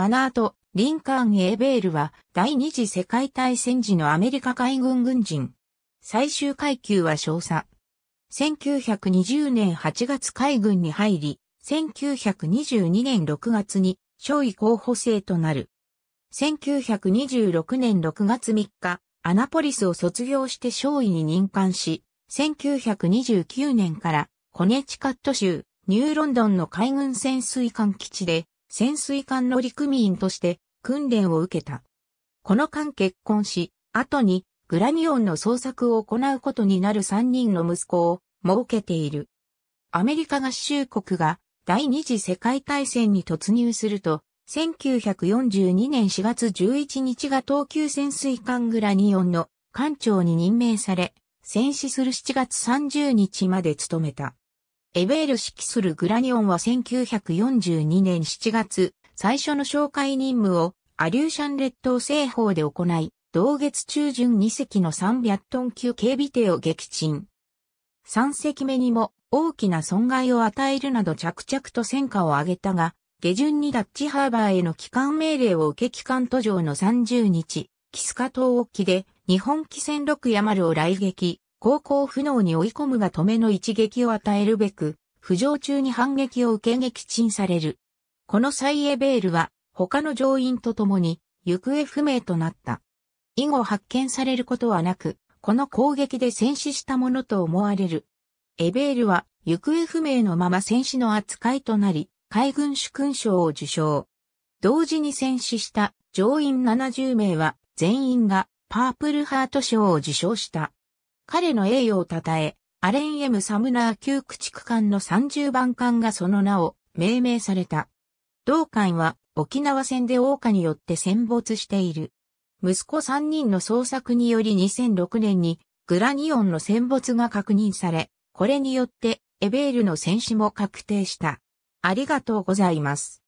マナート、リンカーン・エーベールは第二次世界大戦時のアメリカ海軍軍人。最終階級は少佐。1920年8月海軍に入り、1922年6月に少尉候補生となる。1926年6月3日、アナポリスを卒業して少尉に任官し、1929年からコネチカット州ニューロンドンの海軍潜水艦基地で潜水艦乗組員として訓練を受けた。この間結婚し、後にグラニオンの捜索を行うことになる3人の息子を設けている。アメリカ合衆国が第二次世界大戦に突入すると、1942年4月11日が東急潜水艦グラニオンの艦長に任命され、戦死する7月30日まで務めた。エベール指揮するグラニオンは1942年7月、最初の紹介任務をアリューシャン列島西方で行い、同月中旬2隻の300トン級警備艇を撃沈。3隻目にも大きな損害を与えるなど着々と戦果を上げたが、下旬にダッチハーバーへの帰還命令を受け機関途上の30日、キスカ島沖で日本機戦六ヤマルを来撃、航行不能に追い込むが止めの一撃を与えるべく、浮上中に反撃を受け撃沈される。このサイエベールは、他の乗員と共に、行方不明となった。以後発見されることはなく、この攻撃で戦死したものと思われる。エベールは、行方不明のまま戦死の扱いとなり、海軍主勲章を受章。同時に戦死した乗員70名は、全員がパープルハート賞を受賞した。彼の栄誉を称え、アレン・エム・サムナー級駆逐艦の30番艦がその名を命名された。同艦は沖縄戦で王家によって戦没している。息子3人の捜索により2006年にグラニオンの戦没が確認され、これによってエベールの戦死も確定した。ありがとうございます。